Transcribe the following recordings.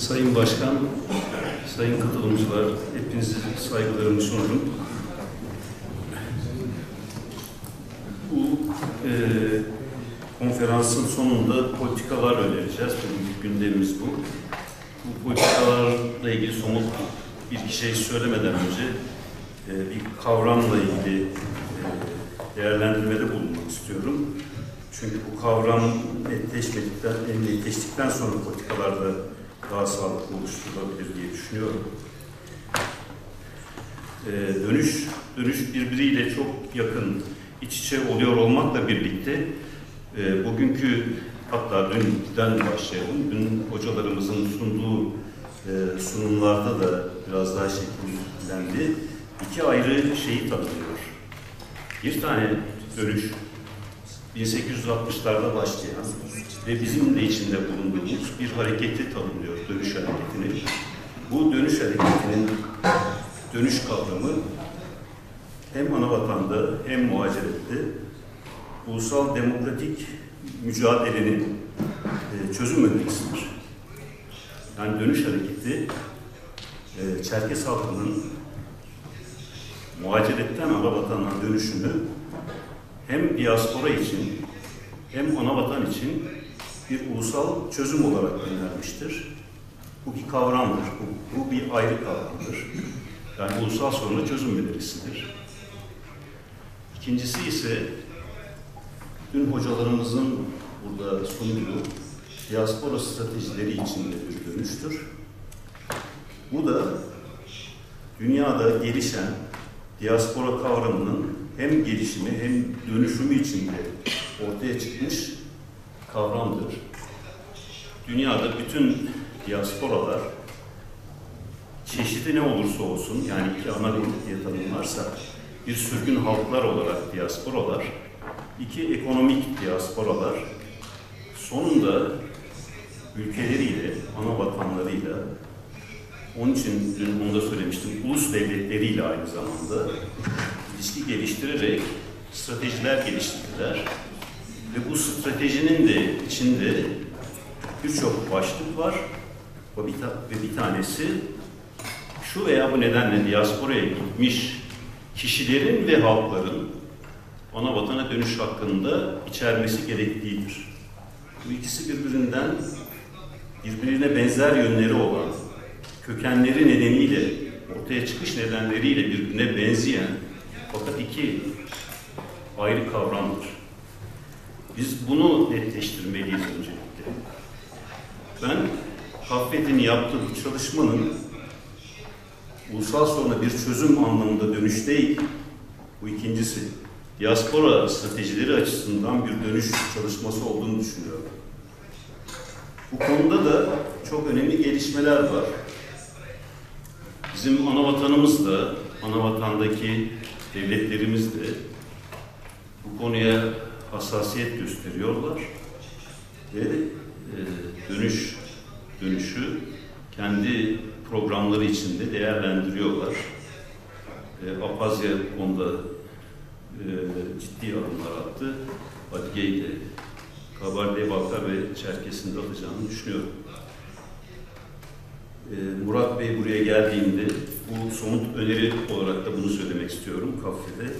Sayın Başkan, sayın katılımcılar, hepinize saygılarımı sunarım. Bu e, konferansın sonunda politikalar önereceğiz. Bugünkü gündemimiz bu. Bu politikalarla ilgili somut bir iki şey söylemeden önce e, bir kavramla ilgili e, değerlendirmede bulunmak istiyorum. Çünkü bu kavram netleşmedikten, netleştikten sonra politikalarda daha sağlıklı oluşturulabilir diye düşünüyorum. Ee, dönüş, dönüş birbiriyle çok yakın, iç içe oluyor olmakla birlikte e, bugünkü hatta dünden başlayalım, dün hocalarımızın sunduğu e, sunumlarda da biraz daha şekillendi. İki ayrı şeyi tanımlıyor. Bir tane dönüş 1860'larda başlayan ve bizim de içinde bulunduğumuz bir hareketi tanımlıyor, dönüş hareketini. Bu dönüş hareketinin dönüş kavramı hem ana vatanda hem muhacirette ulusal demokratik mücadelenin e, çözüm önerisidir. Yani dönüş hareketi e, Çerkes halkının muhaciretten ana vatana dönüşünü hem diaspora için hem ana vatan için bir ulusal çözüm olarak önermiştir. Bu bir kavramdır. Bu, bu bir ayrı kavramdır. Yani ulusal sorunu çözüm önerisidir. İkincisi ise dün hocalarımızın burada sunduğu diaspora stratejileri içinde bir dönüştür. Bu da dünyada gelişen diaspora kavramının hem gelişimi hem dönüşümü içinde ortaya çıkmış kavramdır. Dünyada bütün diasporalar çeşidi ne olursa olsun yani iki ana grup diye tanımlarsak bir sürgün halklar olarak diasporalar, iki ekonomik diasporalar sonunda ülkeleriyle, ana vatanlarıyla onun için dün onu da söylemiştim, ulus devletleriyle aynı zamanda ilişki geliştirerek stratejiler geliştirdiler. Ve bu stratejinin de içinde birçok başlık var. Ve bir tanesi şu veya bu nedenle diasporaya gitmiş kişilerin ve halkların ana vatana dönüş hakkında içermesi gerektiğidir. Bu ikisi birbirinden birbirine benzer yönleri olan, kökenleri nedeniyle, ortaya çıkış nedenleriyle birbirine benzeyen fakat iki ayrı kavramdır. Biz bunu netleştirmeliyiz öncelikle. Ben Kaffet'in yaptığı bu çalışmanın ulusal soruna bir çözüm anlamında dönüş değil, bu ikincisi, diaspora stratejileri açısından bir dönüş çalışması olduğunu düşünüyorum. Bu konuda da çok önemli gelişmeler var. Bizim ana vatanımız da, ana vatandaki devletlerimiz de bu konuya hassasiyet gösteriyorlar ve e, dönüş dönüşü kendi programları içinde değerlendiriyorlar. E, Apazya konuda e, ciddi adımlar attı. Adige de Kabarde Balkar ve Çerkes'in de atacağını düşünüyorum. E, Murat Bey buraya geldiğinde bu somut öneri olarak da bunu söylemek istiyorum kafede.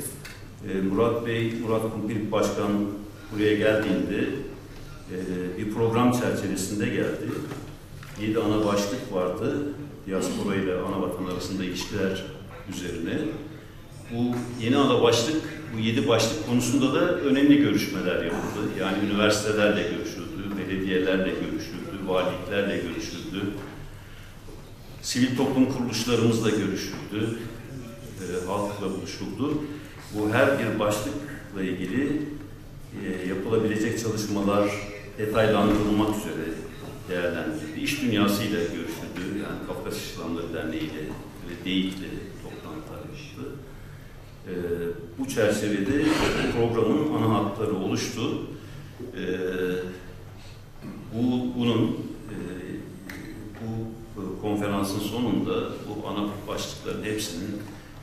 E, Murat Bey, Murat Kumpir Başkan buraya geldiğinde e, bir program çerçevesinde geldi. Yedi ana başlık vardı. Diaspora ile ana vatan arasında ilişkiler üzerine. Bu yeni ana başlık, bu yedi başlık konusunda da önemli görüşmeler yapıldı. Yani üniversitelerle görüşüldü, belediyelerle görüşüldü, valiliklerle görüşüldü. Sivil toplum kuruluşlarımızla görüşüldü, e, halkla buluşuldu. Bu her bir başlıkla ilgili e, yapılabilecek çalışmalar detaylandırılmak üzere değerlendirildi. İş dünyasıyla görüşüldü. Yani Kafkas İslamları Derneği ile ve DEİK'le toplantılar yapıldı. E, bu çerçevede programın ana hatları oluştu. E, bu bunun bu konferansın sonunda bu ana başlıkların hepsinin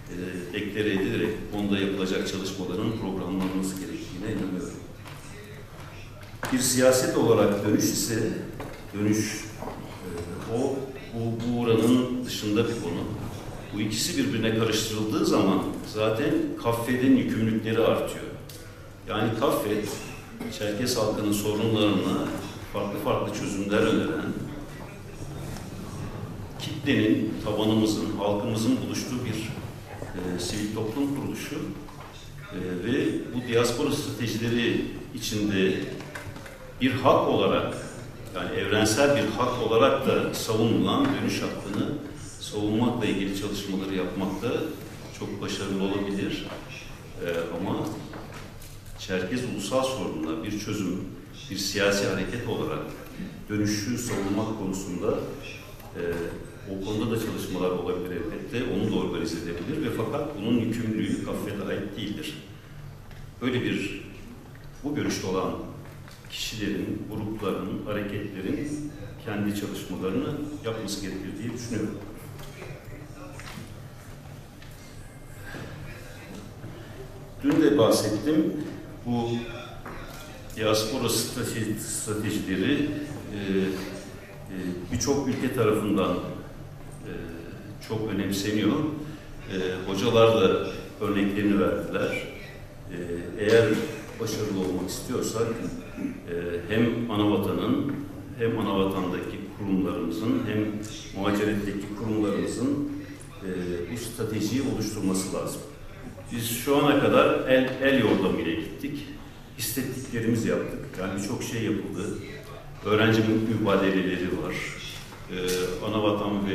e, eklere edilerek konuda yapılacak çalışmaların programlanması gerektiğine inanıyorum. Bir siyaset olarak dönüş ise dönüş e, o bu, bu oranın dışında bir konu. Bu ikisi birbirine karıştırıldığı zaman zaten kaffetin yükümlülükleri artıyor. Yani kaffet, Çerkes halkının sorunlarına farklı farklı çözümler öneren, kitlenin, tabanımızın, halkımızın buluştuğu bir e, sivil toplum kuruluşu e, ve bu diaspora stratejileri içinde bir hak olarak, yani evrensel bir hak olarak da savunulan dönüş hakkını savunmakla ilgili çalışmaları yapmakta çok başarılı olabilir. E, ama Çerkez ulusal sorununa bir çözüm, bir siyasi hareket olarak dönüşü savunmak konusunda e, o konuda da çalışmalar olabilir elbette. Onu da organize edebilir ve fakat bunun yükümlülüğü kafede ait değildir. Böyle bir bu görüşte olan kişilerin, grupların, hareketlerin kendi çalışmalarını yapması gerekir diye düşünüyorum. Dün de bahsettim. Bu diaspora strateji, stratejileri e, e, birçok ülke tarafından çok önemseniyor. E, hocalar da örneklerini verdiler. E, eğer başarılı olmak istiyorsak e, hem anavatanın hem anavatandaki kurumlarımızın hem muhaciretteki kurumlarımızın e, bu stratejiyi oluşturması lazım. Biz şu ana kadar el, el yordamıyla gittik. İstettiklerimizi yaptık. Yani birçok şey yapıldı. Öğrenci mübadeleleri var. Ee, Anavatan ve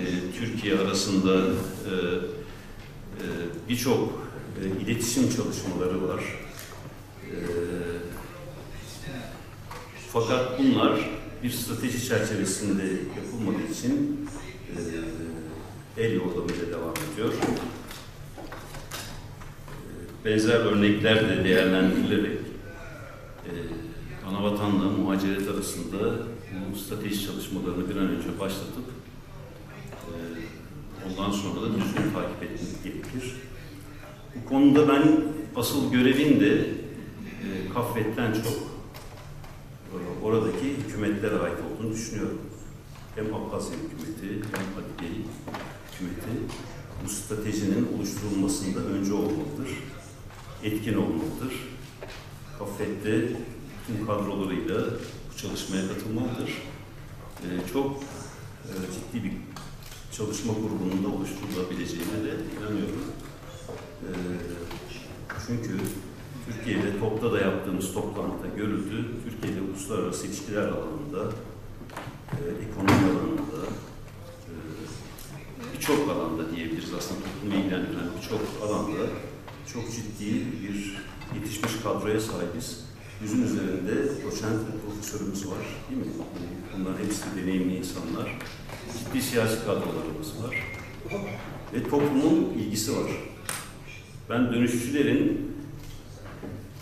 e, Türkiye arasında e, e, birçok e, iletişim çalışmaları var. E, fakat bunlar bir strateji çerçevesinde yapılmadığı için e, el yordamıyla devam ediyor benzer örnekler de değerlendirilerek e, anavatanla muhaciret arasında bu strateji çalışmalarını bir an önce başlatıp e, ondan sonra da düzgün takip etmek gerekir. Bu konuda ben asıl görevin de e, Kaffet'ten çok e, oradaki hükümetlere ait olduğunu düşünüyorum. Hem Abbasi hükümeti hem Hadiye hükümeti bu stratejinin oluşturulmasında önce olmalıdır etkin olmalıdır. Kaffet'te tüm kadrolarıyla bu çalışmaya katılmalıdır. Ee, çok e, ciddi bir çalışma grubunun da oluşturulabileceğine de inanıyorum. Ee, çünkü Türkiye'de TOP'ta da yaptığımız toplantıda görüldü. Türkiye'de uluslararası ilişkiler alanında, e, ekonomi alanında, e, birçok alanda diyebiliriz aslında toplumu ilgilendiren birçok alanda çok ciddi bir yetişmiş kadroya sahibiz. Yüzün üzerinde doçent ve profesörümüz var değil mi? Bunların hepsi deneyimli insanlar. Ciddi siyasi kadrolarımız var. Ve toplumun ilgisi var. Ben dönüşçülerin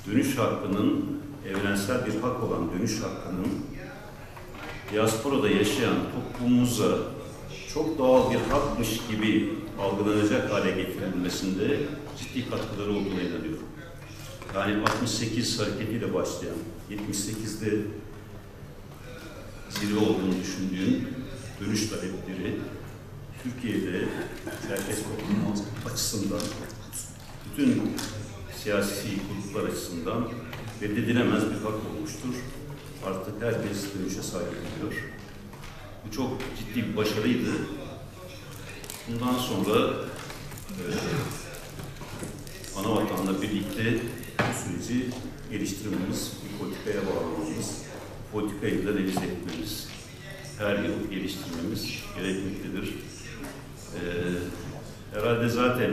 dönüş hakkının evrensel bir hak olan dönüş hakkının diasporada yaşayan toplumumuza çok doğal bir hakmış gibi algılanacak hale getirilmesinde ciddi katkıları olduğuna inanıyorum. Yani 68 hareketiyle başlayan, 78'de zirve olduğunu düşündüğüm dönüş talepleri Türkiye'de Çerkes toplumu açısından bütün siyasi gruplar açısından reddedilemez bir hak olmuştur. Artık herkes dönüşe sahip oluyor. Bu çok ciddi bir başarıydı. Bundan sonra e, ana vatanla birlikte bu süreci geliştirmemiz, bir politikaya bağlamamız, politikayı da revize etmemiz, her yıl geliştirmemiz gerekmektedir. Ee, herhalde zaten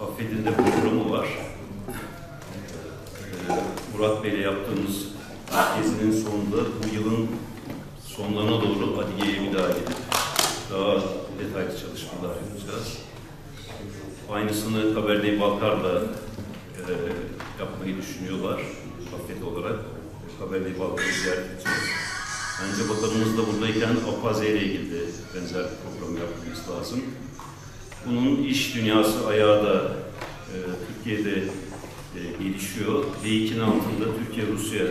Affedin de programı var. Ee, Murat Bey'le yaptığımız gezinin sonunda bu yılın sonlarına doğru Adiye'ye bir daha gidip daha detaylı çalışmalar yapacağız. Aynısını Kaberde Balkar'da e, yapmayı düşünüyorlar. Afet olarak. Kaberde Balkar'ı ziyaret edeceğiz. Bence bakanımız da buradayken Apaze ile ilgili benzer bir program yapmamız lazım. Bunun iş dünyası ayağı da e, Türkiye'de e, gelişiyor. D2'nin altında Türkiye-Rusya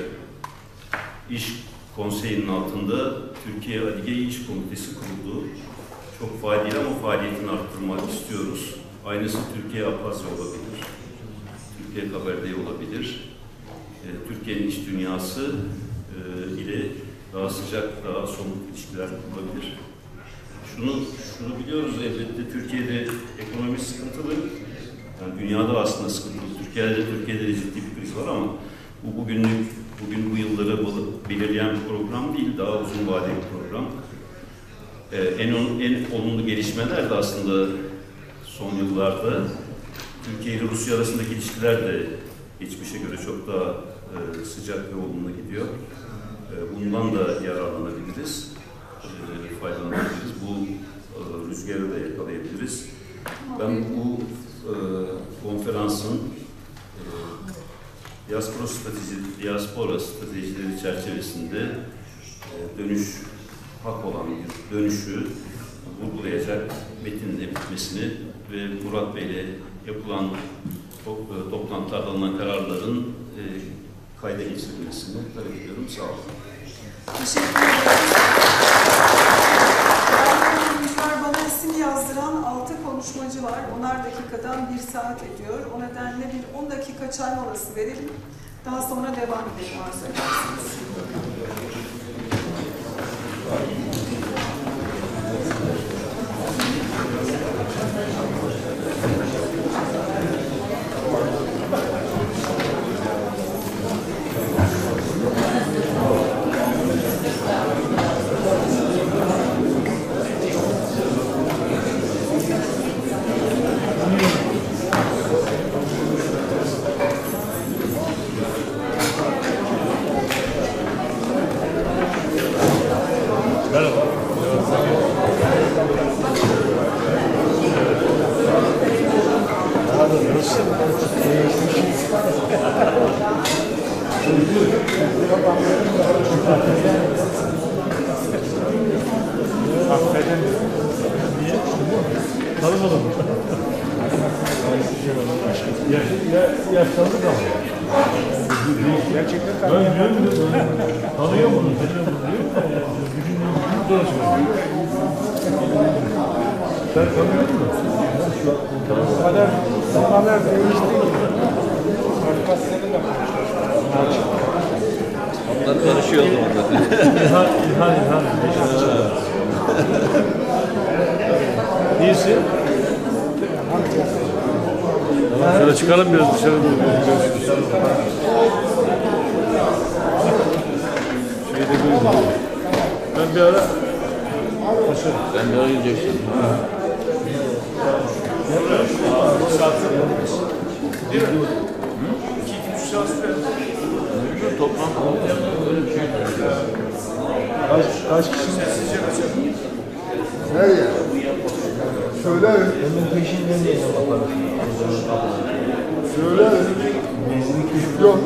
iş konseyinin altında Türkiye Adige İç Komitesi kuruldu. Çok faydalı ama faaliyetini arttırmak istiyoruz. Aynısı Türkiye Apazya olabilir. Türkiye Kabardey olabilir. E, Türkiye'nin iç dünyası e, ile daha sıcak, daha somut ilişkiler kurulabilir. Şunu, şunu biliyoruz elbette Türkiye'de ekonomi sıkıntılı. Yani dünyada aslında sıkıntılı. Türkiye'de, Türkiye'de de ciddi bir kriz var ama bu bugünlük, bugün bu yılları bel- belirleyen bir program değil, daha uzun vadeli bir program. Ee, en, en olumlu gelişmeler de aslında son yıllarda Türkiye ile Rusya arasındaki ilişkiler de geçmişe göre çok daha e, sıcak ve olumlu gidiyor. E, bundan da yararlanabiliriz, e, faydalanabiliriz. Bu e, rüzgarı da yakalayabiliriz. Ben bu e, konferansın e, diaspora, strateji, diaspora stratejileri çerçevesinde e, dönüş hak olan bir dönüşü vurgulayacak metinle bitmesini ve Murat Bey ile yapılan e, toplantılarda alınan kararların e, kayda geçirilmesini talep ediyorum. Sağ olun. Teşekkür ederim. Bana isim yazdıran 6 konuşmacı var. Onar dakikadan 1 saat ediyor. O nedenle bir 10 dakika çay molası verelim. Daha sonra devam edelim arzu ederseniz. Bu kadar zamanlar değişti. Arkasını da Onlar karışıyor o zaman zaten. İlhan, İlhan, İlhan. İyisin. Şöyle çıkalım biraz dışarı doğru. Şeyde görüyorum. Ben bir ara Başarım. Sen de ayıracaksın. Toplantı şey. Kaç, kaç kişi? Nereye? Söyle. Onun peşinden değil Söyle. Yok.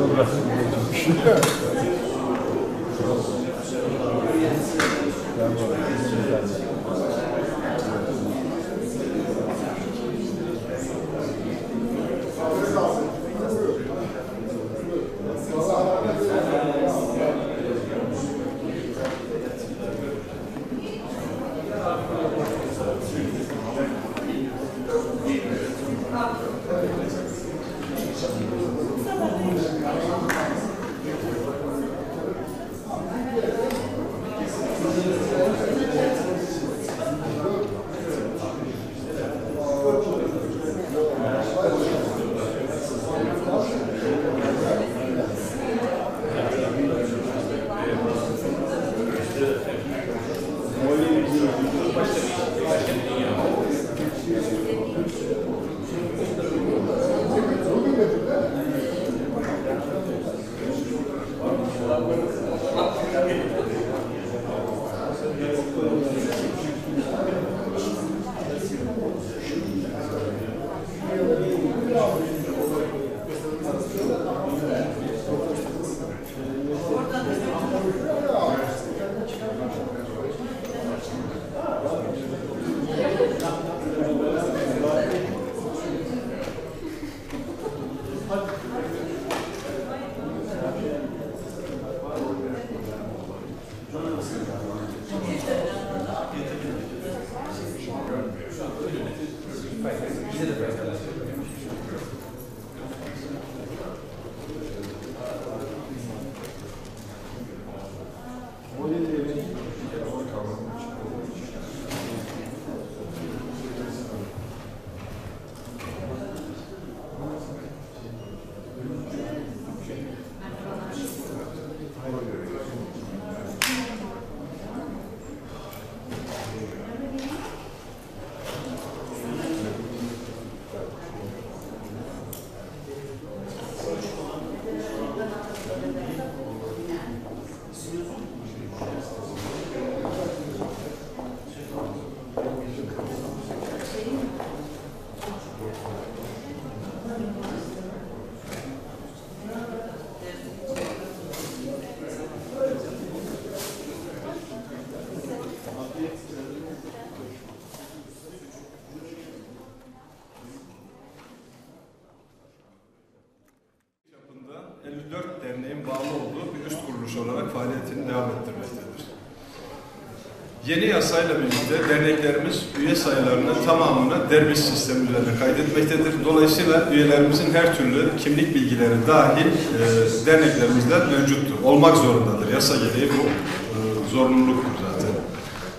Yeni yasayla birlikte derneklerimiz üye sayılarının tamamını derbiş sistemi üzerine kaydetmektedir. Dolayısıyla üyelerimizin her türlü kimlik bilgileri dahil e, derneklerimizde mevcuttur. Olmak zorundadır. Yasa gereği bu e, zorunluluktur zaten.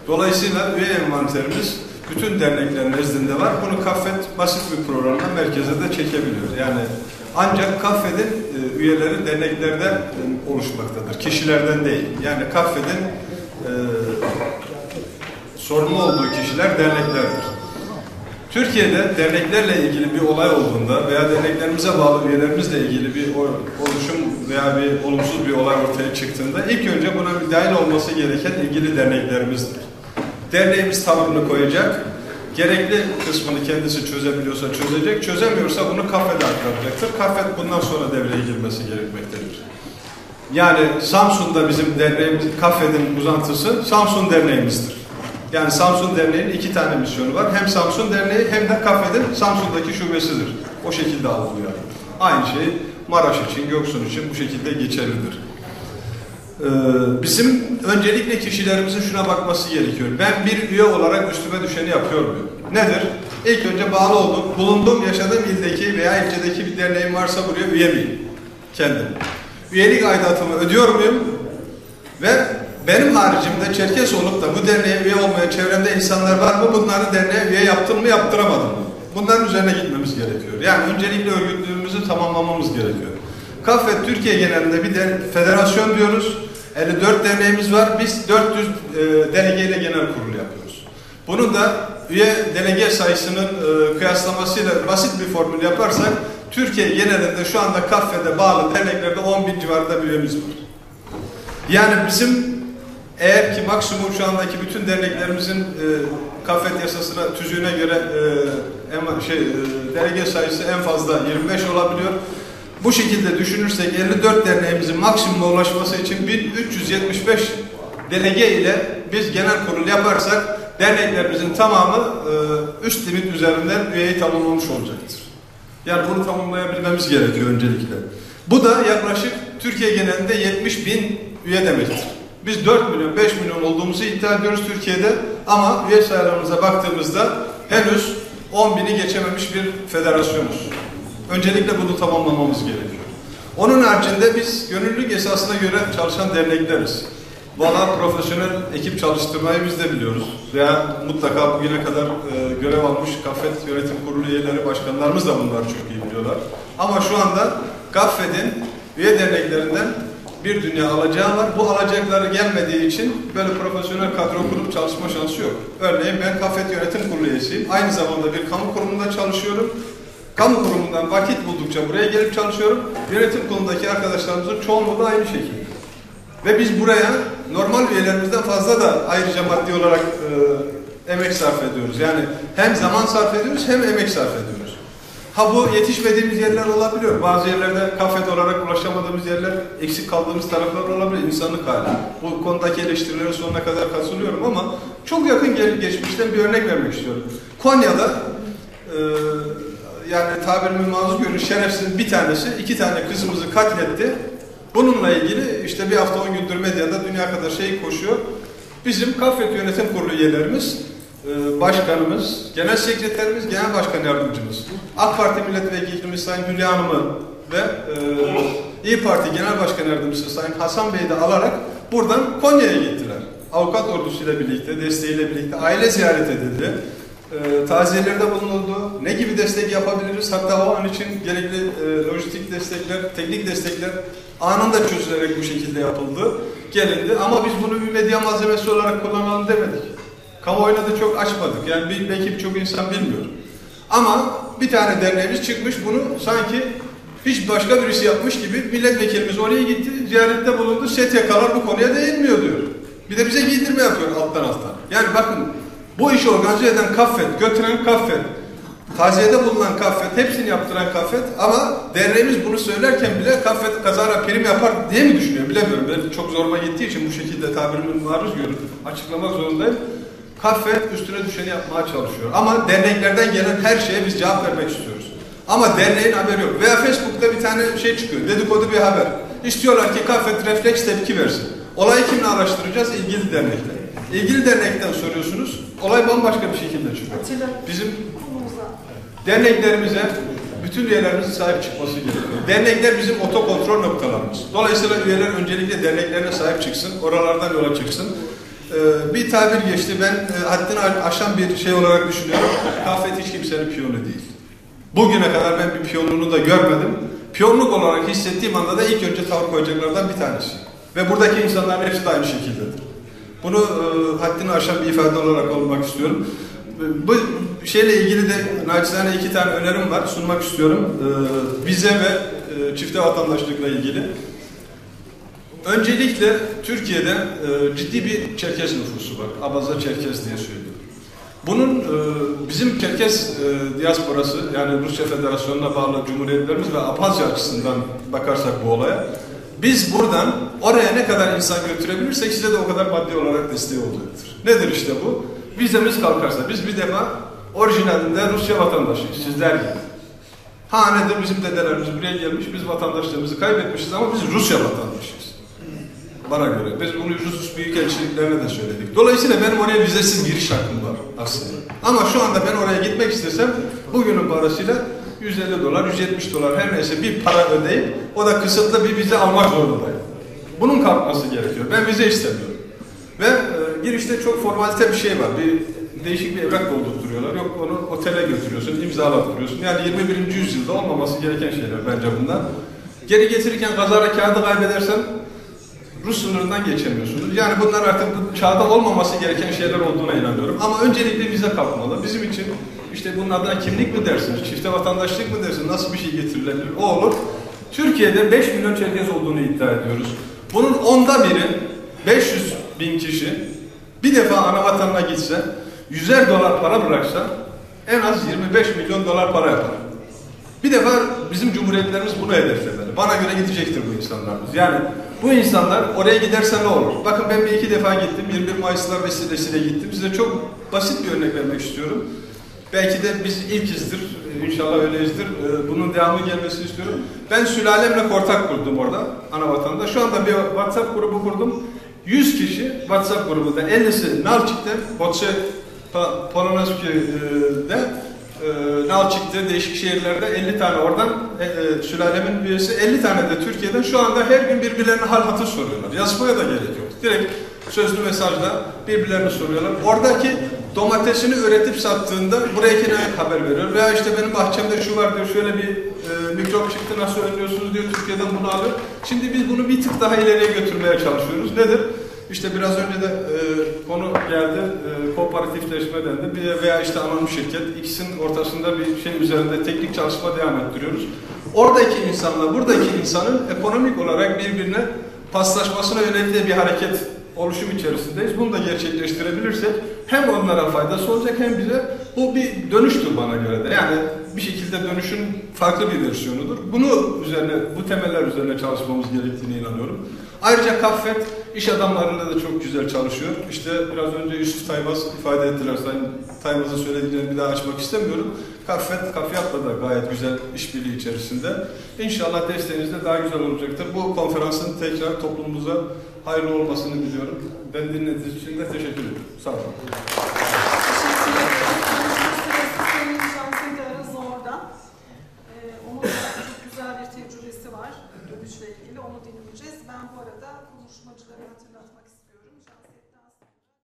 Dolayısıyla üye envanterimiz bütün derneklerin nezdinde var. Bunu Kaffet basit bir programla merkeze de çekebiliyor. Yani ancak Kaffet'in e, üyeleri derneklerde e, oluşmaktadır. Kişilerden değil. Yani Kaffet'in e, sorumlu olduğu kişiler derneklerdir. Türkiye'de derneklerle ilgili bir olay olduğunda veya derneklerimize bağlı üyelerimizle ilgili bir oluşum veya bir olumsuz bir olay ortaya çıktığında ilk önce buna bir dahil olması gereken ilgili derneklerimizdir. Derneğimiz tavrını koyacak, gerekli kısmını kendisi çözebiliyorsa çözecek, çözemiyorsa bunu kafede aktaracaktır. Kafet bundan sonra devreye girmesi gerekmektedir. Yani Samsun'da bizim derneğimiz, kafedin uzantısı Samsun Derneğimizdir. Yani Samsun Derneği'nin iki tane misyonu var. Hem Samsun Derneği hem de kafedin Samsun'daki şubesidir. O şekilde algılıyor. Aynı şey Maraş için, Göksun için bu şekilde geçerlidir. Ee, bizim öncelikle kişilerimizin şuna bakması gerekiyor. Ben bir üye olarak üstüme düşeni yapıyor muyum? Nedir? İlk önce bağlı olduğum, bulunduğum, yaşadığım ildeki veya ilçedeki bir derneğim varsa buraya üye miyim? Kendim. Üyelik aidatımı ödüyor muyum? Ve benim haricimde Çerkes olup da bu derneğe üye olmayan çevremde insanlar var mı? Bunları derneğe üye yaptım mı, yaptıramadım mı? Bunların üzerine gitmemiz gerekiyor. Yani öncelikle örgütlüğümüzü tamamlamamız gerekiyor. Kafet Türkiye genelinde bir de, federasyon diyoruz. 54 derneğimiz var. Biz 400 e, delegeyle genel kurul yapıyoruz. Bunun da üye delege sayısının e, kıyaslamasıyla basit bir formül yaparsak Türkiye genelinde şu anda kafede bağlı derneklerde 10 bin civarında bir üyemiz var. Yani bizim eğer ki maksimum şu andaki bütün derneklerimizin e, kafet yasasına, tüzüğüne göre e, en, şey, e, delege sayısı en fazla 25 olabiliyor. Bu şekilde düşünürsek 54 derneğimizin maksimuma ulaşması için 1375 delege ile biz genel kurul yaparsak derneklerimizin tamamı e, üst limit üzerinden üyeyi tamamlamış olacaktır. Yani bunu tamamlayabilmemiz gerekiyor öncelikle. Bu da yaklaşık Türkiye genelinde 70 bin üye demektir. Biz 4 milyon, 5 milyon olduğumuzu iddia ediyoruz Türkiye'de ama üye sayılarımıza baktığımızda henüz 10 bini geçememiş bir federasyonuz. Öncelikle bunu tamamlamamız gerekiyor. Onun haricinde biz gönüllülük esasına göre çalışan dernekleriz. Valla profesyonel ekip çalıştırmayı biz de biliyoruz. Veya mutlaka bugüne kadar e, görev almış Gafet Yönetim Kurulu üyeleri, başkanlarımız da bunları çok iyi biliyorlar. Ama şu anda Gafet'in üye derneklerinden bir dünya alacağı var. Bu alacakları gelmediği için böyle profesyonel kadro kurup çalışma şansı yok. Örneğin ben Gafet Yönetim Kurulu üyesiyim. Aynı zamanda bir kamu kurumunda çalışıyorum. Kamu kurumundan vakit buldukça buraya gelip çalışıyorum. Yönetim kurulundaki arkadaşlarımızın çoğunluğu da aynı şekilde. Ve biz buraya normal üyelerimizden fazla da ayrıca maddi olarak e, emek sarf ediyoruz. Yani hem zaman sarf ediyoruz hem emek sarf ediyoruz. Ha bu yetişmediğimiz yerler olabiliyor. Bazı yerlerde kafet olarak ulaşamadığımız yerler, eksik kaldığımız taraflar olabilir. insanlık hali. Bu konudaki eleştirilere sonuna kadar katılıyorum ama çok yakın geçmişten bir örnek vermek istiyorum. Konya'da e, yani tabirimin mazur görün şerefsiz bir tanesi iki tane kızımızı katletti. Bununla ilgili işte bir hafta on gündür medyada dünya kadar şey koşuyor. Bizim Kafet Yönetim Kurulu üyelerimiz, başkanımız, genel sekreterimiz, genel başkan yardımcımız, AK Parti milletvekilimiz Sayın Hülya Hanım'ı ve e, İyi Parti Genel Başkan Yardımcısı Sayın Hasan Bey'i de alarak buradan Konya'ya gittiler. Avukat ordusuyla birlikte, desteğiyle birlikte aile ziyaret edildi e, taziyelerde bulunuldu. Ne gibi destek yapabiliriz? Hatta o an için gerekli e, lojistik destekler, teknik destekler anında çözülerek bu şekilde yapıldı. Gelindi. Ama biz bunu bir medya malzemesi olarak kullanalım demedik. Kamuoyuna da çok açmadık. Yani bir, belki birçok insan bilmiyor. Ama bir tane derneğimiz çıkmış bunu sanki hiç başka birisi yapmış gibi milletvekilimiz oraya gitti, ziyarette bulundu. STK'lar bu konuya değinmiyor diyor. Bir de bize giydirme yapıyor alttan alttan. Yani bakın bu işi organize eden kaffet, götüren kaffet, taziyede bulunan kaffet, hepsini yaptıran kaffet ama derneğimiz bunu söylerken bile kaffet kazara prim yapar diye mi düşünüyor bilemiyorum. Ben çok zoruma gittiği için bu şekilde tabirimin maruz görüp açıklamak zorundayım. Kaffet üstüne düşeni yapmaya çalışıyor. Ama derneklerden gelen her şeye biz cevap vermek istiyoruz. Ama derneğin haberi yok. Veya Facebook'ta bir tane şey çıkıyor. Dedikodu bir haber. İstiyorlar ki Kaffet refleks tepki versin. Olayı kimle araştıracağız? İlgili dernekle. İlgili dernekten soruyorsunuz. Olay bambaşka bir şekilde çıkıyor. Bizim. Derneklerimize bütün üyelerimizin sahip çıkması gerekiyor. Dernekler bizim otokontrol noktalarımız. Dolayısıyla üyeler öncelikle derneklerine sahip çıksın, oralardan yola çıksın. Ee, bir tabir geçti, ben e, haddini aşan bir şey olarak düşünüyorum. Kafet hiç kimsenin piyonu değil. Bugüne kadar ben bir piyonluğunu da görmedim. Piyonluk olarak hissettiğim anda da ilk önce tavır koyacaklardan bir tanesi. Ve buradaki insanların hepsi de aynı şekildedir. Bunu e, haddini aşan bir ifade olarak olmak istiyorum. E, Bu şeyle ilgili de naçizane iki tane önerim var sunmak istiyorum. E, vize ve e, çifte vatandaşlıkla ilgili. Öncelikle Türkiye'de e, ciddi bir Çerkez nüfusu var. Abaza Çerkez diye söylüyor. Bunun e, bizim Çerkez e, diasporası yani Rusya Federasyonu'na bağlı cumhuriyetlerimiz ve Abhazya açısından bakarsak bu olaya biz buradan oraya ne kadar insan götürebilirsek size de o kadar maddi olarak desteği olacaktır. Nedir işte bu? Vizemiz kalkarsa biz bir defa orijinalinde Rusya vatandaşıyız sizler gibi. Ha nedir bizim dedelerimiz buraya gelmiş biz vatandaşlığımızı kaybetmişiz ama biz Rusya vatandaşıyız. Bana göre. Biz bunu Rus büyükelçiliklerine de söyledik. Dolayısıyla benim oraya vizesiz giriş hakkım var aslında. Ama şu anda ben oraya gitmek istesem bugünün parasıyla 150 dolar, 170 dolar her neyse bir para ödeyip o da kısıtlı bir vize almak zorundayım. Bunun kalkması gerekiyor. Ben vize istemiyorum. Ve e, girişte çok formalite bir şey var. Bir değişik bir evrak doldurtuyorlar. Yok onu otele götürüyorsun, imzalattırıyorsun. Yani 21. yüzyılda olmaması gereken şeyler bence bunlar. Geri getirirken kazara kağıdı kaybedersen Rus sınırından geçemiyorsunuz. Yani bunlar artık bu çağda olmaması gereken şeyler olduğuna inanıyorum. Ama öncelikle bize kalkmalı. Bizim için işte bunun adına kimlik mi dersiniz, çifte vatandaşlık mı dersiniz, nasıl bir şey getirilebilir o olur. Türkiye'de 5 milyon Çerkez olduğunu iddia ediyoruz. Bunun onda biri 500 bin kişi bir defa ana vatanına gitse 100'er dolar para bıraksa en az 25 milyon dolar para yapar. Bir defa bizim cumhuriyetlerimiz bunu hedeflemeli. Bana göre gidecektir bu insanlarımız. Yani bu insanlar oraya giderse ne olur? Bakın ben bir iki defa gittim. 21 Mayıslar vesilesiyle gittim. Size çok basit bir örnek vermek istiyorum. Belki de biz ilkizdir. İnşallah öyleyizdir. Ee, Bunun devamı gelmesini istiyorum. Ben sülalemle kortak kurdum orada. Ana vatanda. Şu anda bir WhatsApp grubu kurdum. 100 kişi WhatsApp grubunda. 50'si Nalçik'te, Botçe Polonezki'de e, Nalçik'te, değişik şehirlerde 50 tane oradan e, e, sülalemin üyesi, 50 tane de Türkiye'den şu anda her gün birbirlerine hal hatır soruyorlar. Yazmaya da gerek yok. Direkt sözlü mesajla birbirlerine soruyorlar. Oradaki domatesini üretip sattığında buraya yine haber veriyor. Veya işte benim bahçemde şu var diyor, şöyle bir e, mikrop çıktı nasıl önlüyorsunuz diyor, Türkiye'den bunu alıyor. Şimdi biz bunu bir tık daha ileriye götürmeye çalışıyoruz. Nedir? İşte biraz önce de e, konu geldi, e, kooperatifleşme dendi. Bir veya işte anonim şirket, ikisinin ortasında bir şey üzerinde teknik çalışma devam ettiriyoruz. Oradaki insanla buradaki insanın ekonomik olarak birbirine paslaşmasına yönelik bir hareket oluşum içerisindeyiz. Bunu da gerçekleştirebilirsek hem onlara faydası olacak hem bize bu bir dönüştür bana göre de. Yani bir şekilde dönüşün farklı bir versiyonudur. Bunu üzerine, bu temeller üzerine çalışmamız gerektiğine inanıyorum. Ayrıca Kaffet iş adamlarıyla da çok güzel çalışıyor. İşte biraz önce Yusuf Taymaz ifade ettiler. Sayın Taymaz'ın söylediklerini bir daha açmak istemiyorum. Kaffet, Kafiyat'la da gayet güzel işbirliği içerisinde. İnşallah desteğinizde daha güzel olacaktır. Bu konferansın tekrar toplumumuza hayırlı olmasını diliyorum. Ben dinlediğiniz için de teşekkür ederim. Sağ olun. Teşekkür ederim. Sayın Şansın Araz orada. Ee, onun da çok güzel bir